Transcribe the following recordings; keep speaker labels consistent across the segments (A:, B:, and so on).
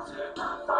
A: I'm turn.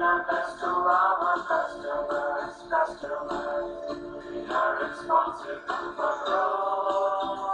A: our best to our customers, customers. We are responsible for growth.